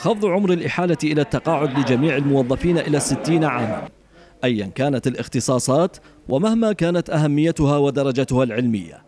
خفض عمر الإحالة إلى التقاعد لجميع الموظفين إلى الستين عاما. أيا كانت الاختصاصات ومهما كانت أهميتها ودرجتها العلمية.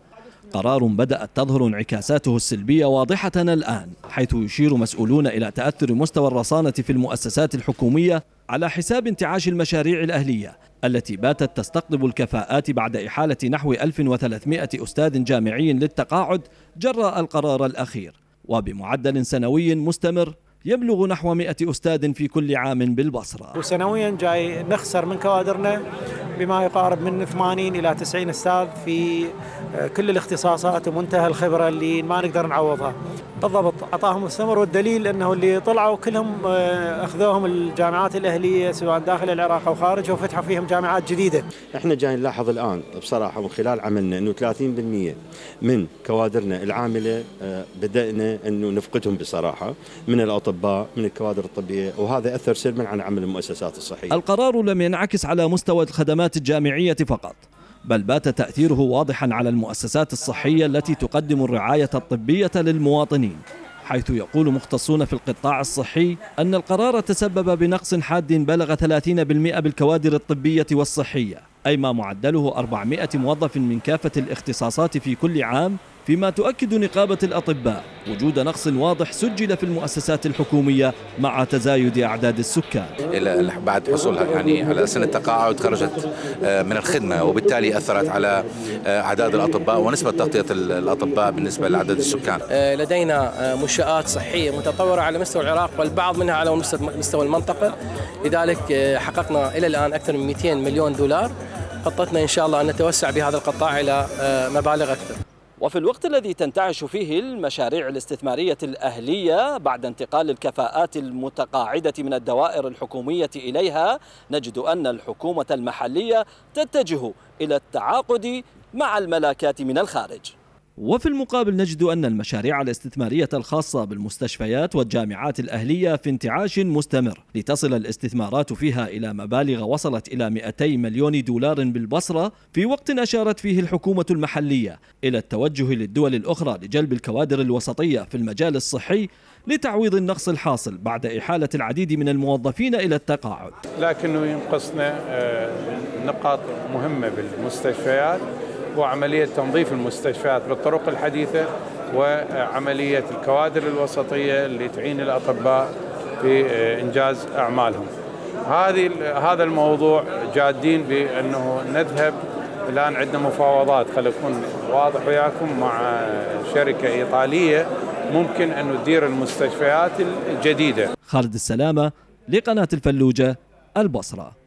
قرار بدأت تظهر انعكاساته السلبية واضحة الآن حيث يشير مسؤولون إلى تأثر مستوى الرصانة في المؤسسات الحكومية على حساب انتعاش المشاريع الأهلية التي باتت تستقطب الكفاءات بعد إحالة نحو 1300 أستاذ جامعي للتقاعد جراء القرار الأخير. وبمعدل سنوي مستمر يبلغ نحو 100 أستاذ في كل عام بالبصرة. وسنويا جاي نخسر من كوادرنا بما يقارب من 80 إلى 90 أستاذ في كل الاختصاصات ومنتهى الخبرة اللي ما نقدر نعوضها. بالضبط. أعطاهم مستمر والدليل أنه اللي طلعوا كلهم أخذوهم الجامعات الأهلية سواء داخل العراق أو خارجه وفتحوا فيهم جامعات جديدة. إحنا جاي نلاحظ الآن بصراحة من خلال عملنا أنه 30% من كوادرنا العاملة بدأنا أنه نفقدهم بصراحة من الأطباء من الكوادر الطبية وهذا أثر سلبا على عمل المؤسسات الصحية. القرار لم ينعكس على مستوى الخدمات الجامعية فقط. بل بات تأثيره واضحا على المؤسسات الصحية التي تقدم الرعاية الطبية للمواطنين حيث يقول مختصون في القطاع الصحي أن القرار تسبب بنقص حاد بلغ 30% بالكوادر الطبية والصحية أي ما معدله 400 موظف من كافة الاختصاصات في كل عام فيما تؤكد نقابة الأطباء وجود نقص واضح سجل في المؤسسات الحكومية مع تزايد أعداد السكان. إلى بعد حصولها يعني على سنة تقاعد خرجت من الخدمة وبالتالي أثرت على أعداد الأطباء ونسبة تغطية الأطباء بالنسبة لعدد السكان. لدينا منشآت صحية متطورة على مستوى العراق والبعض منها على مستوى المنطقة. لذلك حققنا إلى الآن أكثر من 200 مليون دولار. خطتنا إن شاء الله أن نتوسع بهذا القطاع إلى مبالغ أكثر. وفي الوقت الذي تنتعش فيه المشاريع الاستثمارية الأهلية بعد انتقال الكفاءات المتقاعدة من الدوائر الحكومية إليها نجد أن الحكومة المحلية تتجه إلى التعاقد مع الملاكات من الخارج. وفي المقابل نجد أن المشاريع الاستثمارية الخاصة بالمستشفيات والجامعات الأهلية في انتعاش مستمر لتصل الاستثمارات فيها إلى مبالغ وصلت إلى 200 مليون دولار بالبصرة في وقت أشارت فيه الحكومة المحلية إلى التوجه للدول الأخرى لجلب الكوادر الوسطية في المجال الصحي لتعويض النقص الحاصل بعد إحالة العديد من الموظفين إلى التقاعد. لكنه ينقصنا نقاط مهمة بالمستشفيات. وعملية تنظيف المستشفيات بالطرق الحديثة وعملية الكوادر الوسطية اللي تعين الأطباء في إنجاز أعمالهم. هذه هذا الموضوع جادين بأنه نذهب الآن عندنا مفاوضات. خلينا نكون واضح وياكم مع شركة إيطالية ممكن أن تدير المستشفيات الجديدة. خالد السلامة لقناة الفلوجة البصرة.